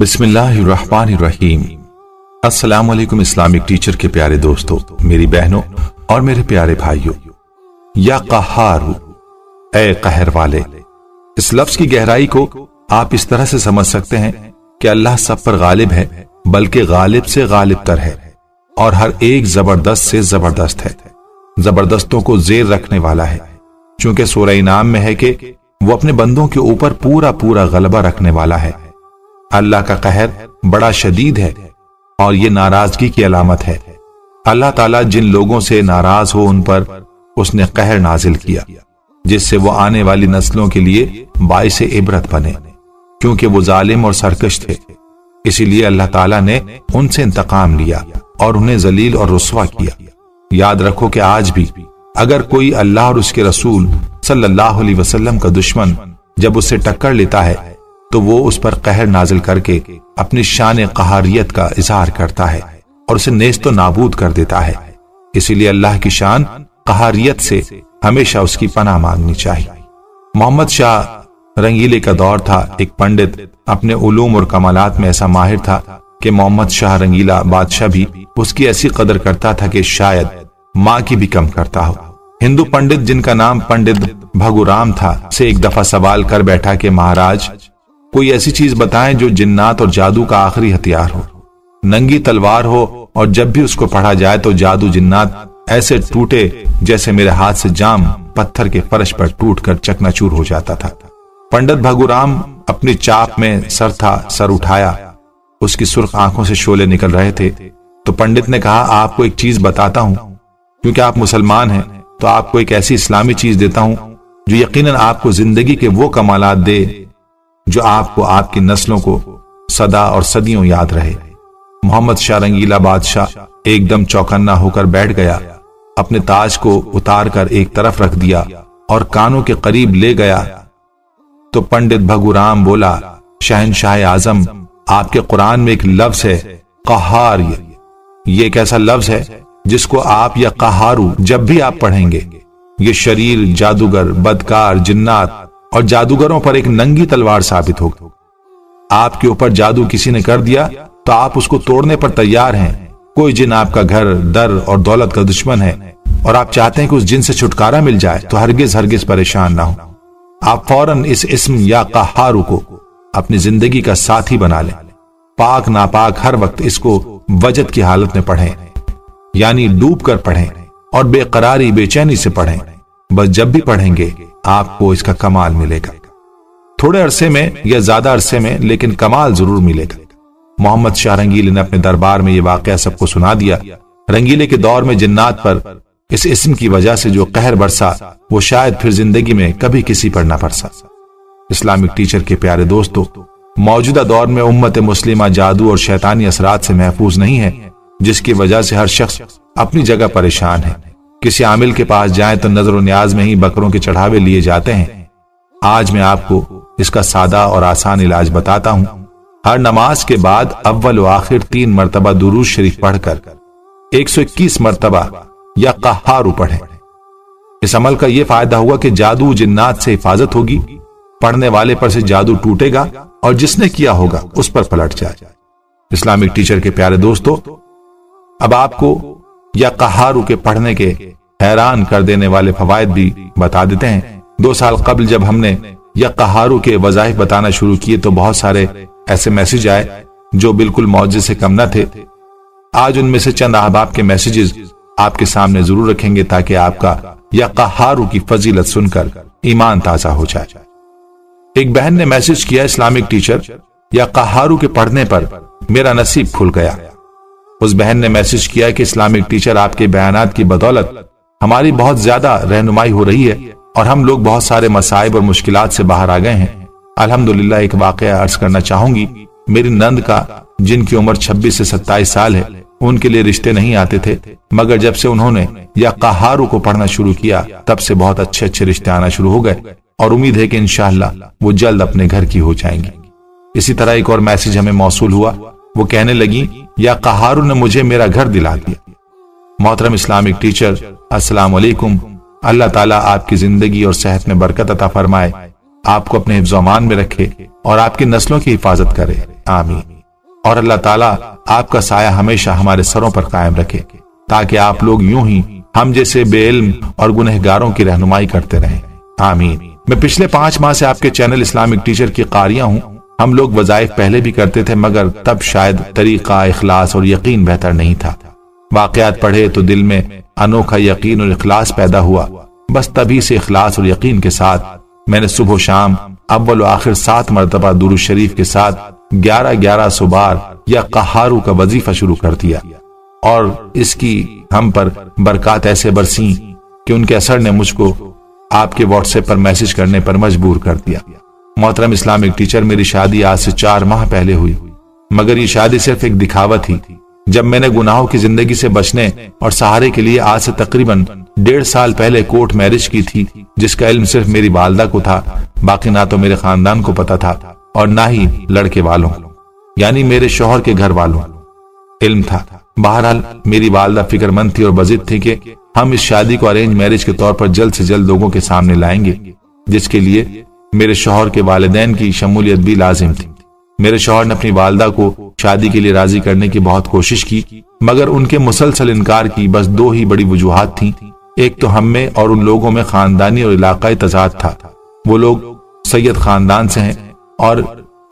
بسم اللہ الرحمن الرحیم۔ السلام علیکم اسلامک ٹیچر کے پیارے دوستو، میری بہنوں اور میرے پیارے بھائیوں۔ یا قہار، اے قہر والے، اس لفظ کی گہرائی کو آپ اس طرح سے سمجھ سکتے ہیں کہ اللہ سب پر غالب ہے، بلکہ غالب سے غالب تر ہے، اور ہر ایک زبردست سے زبردست ہے۔ زبردستوں کو زیر رکھنے والا ہے، چونکہ سورہ انعام میں ہے کہ وہ اپنے بندوں کے اوپر پورا پورا غلبہ رکھنے والا ہے۔ اللہ کا قہر بڑا شدید ہے اور یہ ناراضگی کی علامت ہے۔ اللہ تعالیٰ جن لوگوں سے ناراض ہو ان پر اس نے قہر نازل کیا، جس سے وہ آنے والی نسلوں کے لیے باعث عبرت بنے، کیونکہ وہ ظالم اور سرکش تھے۔ اسی لیے اللہ تعالیٰ نے ان سے انتقام لیا اور انہیں ذلیل اور رسوا کیا۔ یاد رکھو کہ آج بھی اگر کوئی اللہ اور اس کے رسول صلی اللہ علیہ وسلم کا دشمن جب اسے ٹکر لیتا ہے تو وہ اس پر قہر نازل کر کے اپنی شان قہاریت کا اظہار کرتا ہے اور اسے نیست و نابود کر دیتا ہے۔ اسی لیے اللہ کی شان قہاریت سے ہمیشہ اس کی پناہ مانگنی چاہیے۔ محمد شاہ رنگیلے کا دور تھا۔ ایک پنڈت اپنے علوم اور کمالات میں ایسا ماہر تھا کہ محمد شاہ رنگیلا بادشاہ بھی اس کی ایسی قدر کرتا تھا کہ شاید ماں کی بھی کم کرتا ہو۔ ہندو پنڈت جن کا نام پنڈت بھگو رام تھا سے ایک دفعہ سوال کر بیٹھا کہ مہاراج کوئی ایسی چیز بتائیں جو جنات اور جادو کا آخری ہتھیار ہو۔ ننگی تلوار ہو اور جب بھی اس کو پڑھا جائے تو جادو جنات ایسے ٹوٹے جیسے میرے ہاتھ سے جام پتھر کے فرش پر ٹوٹ کر چکنا چور ہو جاتا تھا۔ پنڈت بھگو رام اپنی چاپ میں سر تھا، سر اٹھایا۔ اس کی سرخ آنکھوں سے شولے نکل رہے تھے۔ تو پنڈت نے کہا، آپ کو ایک چیز بتاتا ہوں۔ کیونکہ آپ مسلمان ہیں، تو آپ کو ایک ایسی اسلامی چیز دیتا ہوں جو یقیناً آپ کو زندگی کے وہ کمالات دے۔ جو آپ کو آپ کی نسلوں کو صدا اور صدیوں یاد رہے۔ محمد شاہ رنگیلا بادشاہ ایک دم چوکنا ہو کر بیٹھ گیا، اپنے تاج کو اتار کر ایک طرف رکھ دیا اور کانوں کے قریب لے گیا۔ تو پنڈت بھگو رام بولا، شہنشاہ اعظم، آپ کے قرآن میں ایک لفظ ہے، قہار یہ ایک ایسا لفظ ہے جس کو آپ یا قہارو جب بھی آپ پڑھیں گے۔ یہ شریر، جادوگر، بدکار، جنات اور جادوگروں پر ایک ننگی تلوار ثابت ہوگا آپ کے اوپر جادو کسی نے کر دیا تو آپ اس کو توڑنے پر تیار ہیں۔ کوئی جن آپ کا گھر، در اور دولت کا دشمن ہے۔ اور آپ چاہتے ہیں کہ اس جن سے چھٹکارا مل جائے تو ہرگز ہرگز پریشان نہ ہو۔ آپ فوراً اس اسم یا قہارو کو اپنی زندگی کا ساتھی بنا لیں۔ پاک، ناپاک ہر وقت اس کو وجد کی حالت میں پڑھیں۔ یعنی ڈوب کر پڑھیں اور بے قراری، بے چینی سے پڑھیں۔ بس جب بھی پڑھیں گے آپ کو اس کا کمال ملے گا۔ تھوڑے عرصے میں یا زیادہ عرصے میں، لیکن کمال ضرور ملے گا۔ محمد شاہ رنگیلے نے اپنے دربار میں یہ واقعہ سب کو سنا دیا۔ رنگیلے کے دور میں جنات پر اس اسم کی وجہ سے جو قہر برسا، وہ شاید پھر زندگی میں کبھی کسی پر نہ برسا۔ اسلامک ٹیچر کے پیارے دوستو، موجودہ دور میں امت مسلمہ جادو اور شیطانی اثرات سے محفوظ نہیں ہے، جس کی وجہ سے ہر شخص اپنی جگہ پریشان ہے۔ کسی عامل کے پاس جائیں تو نظر و نیاز میں ہی بکروں کے چڑھاوے لیے جاتے ہیں۔ آج میں آپ کو اس کا سادہ اور آسان علاج بتاتا ہوں۔ ہر نماز کے بعد اول و آخر تین مرتبہ دروز شریف پڑھ کر، ایک سو اکیس مرتبہ یا قہارو پڑھیں۔ اس عمل کا یہ فائدہ ہوا کہ جادو جنات سے حفاظت ہوگی، پڑھنے والے پر سے جادو ٹوٹے گا اور جس نے کیا ہوگا اس پر پلٹ جائے۔ اسلامک ٹیچر کے پیارے دوستو، اب آپ کو یا قہارو کے پڑھنے کے حیران کر دینے والے فوائد بھی بتا دیتے ہیں۔ دو سال قبل جب ہم نے یا قہارو کے وظائف بتانا شروع کیے تو بہت سارے ایسے میسج آئے جو بالکل معجزے سے کم نہ تھے۔ آج ان میں سے چند احباب کے میسیجز آپ کے سامنے ضرور رکھیں گے تاکہ آپ کا یا قہارو کی فضیلت سن کر ایمان تازہ ہو جائے۔ ایک بہن نے میسج کیا اسلامک ٹیچر، یا قہارو کے پڑھنے پر میرا نصیب کھل گیا۔ اس بہن نے میسج کیا کہ اسلامک ٹیچر آپ کے بیانات کی بدولت ہماری بہت زیادہ رہنمائی ہو رہی ہے اور ہم لوگ بہت سارے مسائب اور مشکلات سے باہر آ گئے ہیں۔ الحمدللہ، ایک واقعہ عرض کرنا چاہوں گی۔ میری نند کا، جن کی عمر چھبیس سے ستائیس سال ہے، ان کے لیے رشتے نہیں آتے تھے، مگر جب سے انہوں نے یا قہارو کو پڑھنا شروع کیا، تب سے بہت اچھے اچھے رشتے آنا شروع ہو گئے اور امید ہے کہ انشاءاللہ وہ جلد اپنے گھر کی ہو جائیں گے اسی طرح ایک اور میسج ہمیں موصول ہوا۔ وہ کہنے لگی، یا قہارو نے مجھے میرا گھر دلا دیا۔ محترم اسلامک ٹیچر، السلام علیکم۔ اللہ تعالیٰ آپ کی زندگی اور صحت میں برکت عطا فرمائے۔ آپ کو اپنے حفظ و امان میں رکھے اور آپ کی نسلوں کی حفاظت کرے۔ آمین۔ اور اللہ تعالیٰ آپ کا سایہ ہمیشہ ہمارے سروں پر قائم رکھے، تاکہ آپ لوگ یوں ہی ہم جیسے بے علم اور گنہگاروں کی رہنمائی کرتے رہیں۔ آمین۔ میں پچھلے پانچ ماہ سے آپ کے چینل اسلامک ٹیچر کی قاریاں ہوں۔ ہم لوگ وظائف پہلے بھی کرتے تھے مگر تب شاید طریقہ، اخلاص اور یقین بہتر نہیں تھا۔ واقعات پڑھے تو دل میں انوکھا یقین اور اخلاص پیدا ہوا۔ بس تبھی سے اخلاص اور یقین کے ساتھ میں نے صبح و شام اول و آخر سات مرتبہ دور شریف کے ساتھ گیارہ گیارہ سو بار یا قہارو کا وظیفہ شروع کر دیا۔ اور اس کی ہم پر برکات ایسے برسیں کہ ان کے اثر نے مجھ کو آپ کے واٹس ایپ پر میسج کرنے پر مجبور کر دیا۔ محترم اسلامک ٹیچر، میری شادی آج سے چار ماہ پہلے ہوئی، مگر یہ شادی صرف ایک دکھاوت تھی۔ جب میں نے گناہوں کی زندگی سے بچنے اور سہارے کے لیے آج سے تقریباً ڈیڑھ سال پہلے کوٹ میرج کی تھی، جس کا علم صرف میری والدہ کو تھا، باقی نہ تو میرے خاندان کو پتا تھا، اور نہ ہی لڑکے والوں یعنی میرے شوہر کے گھر والوں۔ علم تھا۔ بہرحال، میری والدہ فکر مند تھی اور بزد تھی کہ ہم اس شادی کو ارینج میرج کے طور پر جلد سے جلد لوگوں کے سامنے لائیں گے، جس کے لیے میرے شوہر کے والدین کی شمولیت بھی لازم تھی۔ میرے شوہر نے اپنی والدہ کو شادی کے لیے راضی کرنے کی بہت کوشش کی، مگر ان کے مسلسل انکار کی بس دو ہی بڑی وجوہات تھیں۔ ایک تو ہم میں اور ان لوگوں میں خاندانی اور علاقائی تضاد تھا۔ وہ لوگ سید خاندان سے ہیں اور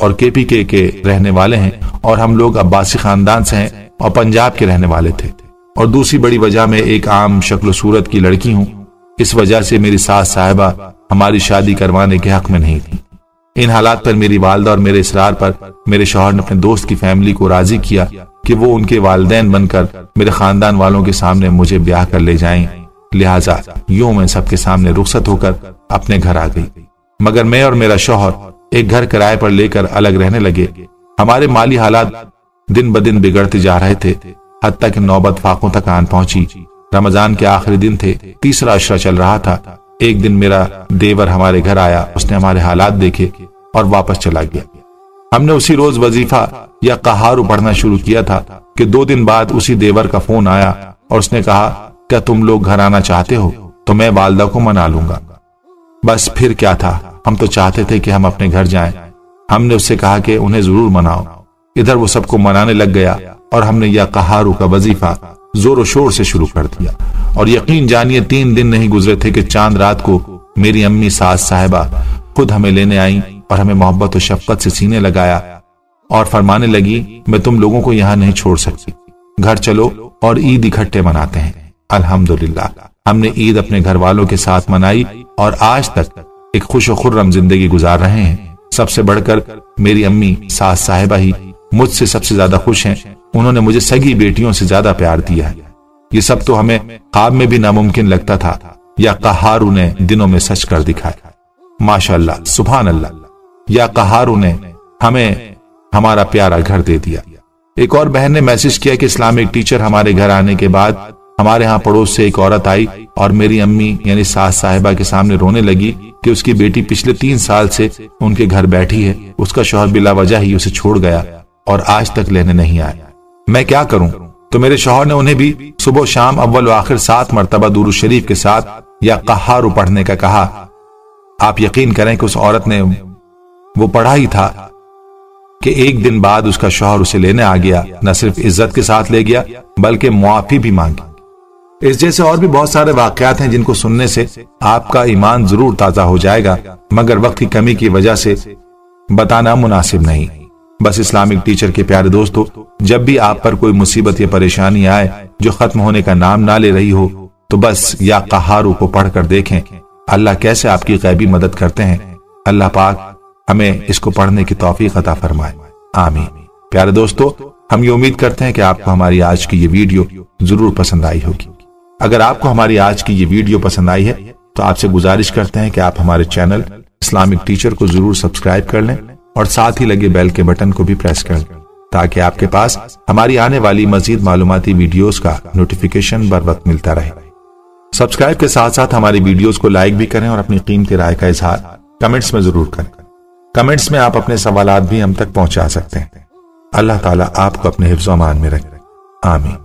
اور کے پی کے کے رہنے والے ہیں، اور ہم لوگ عباسی خاندان سے ہیں اور پنجاب کے رہنے والے تھے۔ اور دوسری بڑی وجہ میں ایک عام شکل و صورت کی لڑکی ہوں۔ اس وجہ سے میری ساس صاحبہ ہماری شادی کروانے کے حق میں نہیں تھی۔ ان حالات پر میری والدہ اور میرے اصرار پر میرے شوہر نے اپنے دوست کی فیملی کو راضی کیا کہ وہ ان کے والدین بن کر میرے خاندان والوں کے سامنے مجھے بیاہ کر لے جائیں۔ لہٰذا یوں میں سب کے سامنے رخصت ہو کر اپنے گھر آ گئی۔ مگر میں اور میرا شوہر ایک گھر کرائے پر لے کر الگ رہنے لگے۔ ہمارے مالی حالات دن بدن بگڑتے جا رہے تھے، حتیٰ کہ نوبت فاقوں تک آن پہنچی۔ رمضان کے آخری دن تھے، تیسرا اشرا چل رہا تھا۔ ایک دن میرا دیور ہمارے گھر آیا، اس نے ہمارے حالات دیکھے اور واپس چلا گیا۔ ہم نے اسی روز وظیفہ یا قہارو پڑھنا شروع کیا تھا کہ دو دن بعد اسی دیور کا فون آیا اور اس نے کہا، کیا تم لوگ گھر آنا چاہتے ہو؟ تو میں والدہ کو منا لوں گا۔ بس پھر کیا تھا، ہم تو چاہتے تھے کہ ہم اپنے گھر جائیں۔ ہم نے اس سے کہا کہ انہیں ضرور مناؤ۔ ادھر وہ سب کو منانے لگ گیا اور ہم نے یا قہارو کا وظیفہ زور و شور سے شروع کر دیا۔ اور یقین جانیے، تین دن نہیں گزرے تھے کہ چاند رات کو میری امی ساس صاحبہ خود ہمیں لینے آئیں اور ہمیں محبت و شفقت سے سینے لگایا اور فرمانے لگی، میں تم لوگوں کو یہاں نہیں چھوڑ سکتی۔ گھر چلو اور عید اکٹھے مناتے ہیں۔ الحمدللہ۔ ہم نے عید اپنے گھر والوں کے ساتھ منائی اور آج تک ایک خوش و خرم زندگی گزار رہے ہیں۔ سب سے بڑھ کر میری امی ساس صاحبہ ہی مجھ سے سب سے زیادہ خوش ہیں۔ انہوں نے مجھے سگی بیٹیوں سے زیادہ پیار دیا ہے۔ یہ سب تو ہمیں خواب میں بھی ناممکن لگتا تھا، یا قہارو نے دنوں میں سچ کر دکھایا ماشاء اللہ سبحان اللہ یا قہارو نے ہمیں ہمارا پیارا گھر دے دیا۔ ایک اور بہن نے میسج کیا کہ اسلامک ٹیچر ہمارے گھر آنے کے بعد ہمارے ہاں پڑوس سے ایک عورت آئی اور میری امی یعنی ساس صاحبہ کے سامنے رونے لگی کہ اس کی بیٹی پچھلے تین سال سے ان کے گھر بیٹھی ہے۔ اس کا شوہر بلا وجہ ہی اسے چھوڑ گیا اور آج تک لینے نہیں آیا۔ میں کیا کروں؟ تو میرے شوہر نے انہیں بھی صبح و شام اول و آخر سات مرتبہ دور شریف کے ساتھ یا قہارو پڑھنے کا کہا۔ آپ یقین کریں کہ اس عورت نے وہ پڑھا ہی تھا کہ ایک دن بعد اس کا شوہر اسے لینے آ گیا، نہ صرف عزت کے ساتھ لے گیا، بلکہ معافی بھی مانگی۔ اس جیسے اور بھی بہت سارے واقعات ہیں جن کو سننے سے آپ کا ایمان ضرور تازہ ہو جائے گا، مگر وقت کی کمی کی وجہ سے بتانا مناسب نہیں۔ بس اسلامک ٹیچر کے پیارے دوستو، جب بھی آپ پر کوئی مصیبت یا پریشانی آئے جو ختم ہونے کا نام نہ لے رہی ہو، تو بس یا قہارو کو پڑھ کر دیکھیں۔ اللہ کیسے آپ کی غیبی مدد کرتے ہیں؟ اللہ پاک ہمیں اس کو پڑھنے کی توفیق عطا فرمائے۔ آمین۔ پیارے دوستو، ہم یہ امید کرتے ہیں کہ آپ کو ہماری آج کی یہ ویڈیو ضرور پسند آئی ہوگی۔ اگر آپ کو ہماری آج کی یہ ویڈیو پسند آئی ہے، تو آپ سے گزارش کرتے ہیں کہ آپ ہمارے چینل اسلامک ٹیچر کو ضرور سبسکرائب کر لیں۔ اور ساتھ ہی لگے بیل کے بٹن کو بھی پریس کر تاکہ آپ کے پاس ہماری آنے والی مزید معلوماتی ویڈیوز کا نوٹیفیکیشن بر وقت ملتا رہے۔ سبسکرائب کے ساتھ ساتھ ہماری ویڈیوز کو لائک بھی کریں اور اپنی قیمتی رائے کا اظہار کمنٹس میں ضرور کریں۔ کمنٹس میں آپ اپنے سوالات بھی ہم تک پہنچا سکتے ہیں۔ اللہ تعالیٰ آپ کو اپنے حفظ و امان میں رکھیں آمین۔